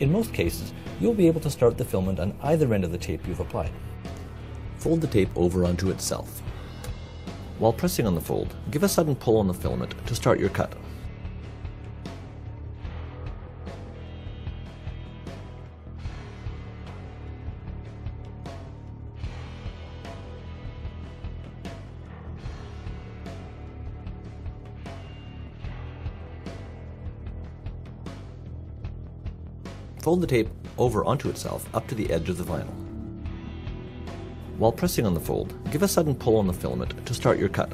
In most cases, you'll be able to start the filament on either end of the tape you've applied. Fold the tape over onto itself. While pressing on the fold, give a sudden pull on the filament to start your cut. Fold the tape over onto itself up to the edge of the vinyl. While pressing on the fold, give a sudden pull on the filament to start your cut.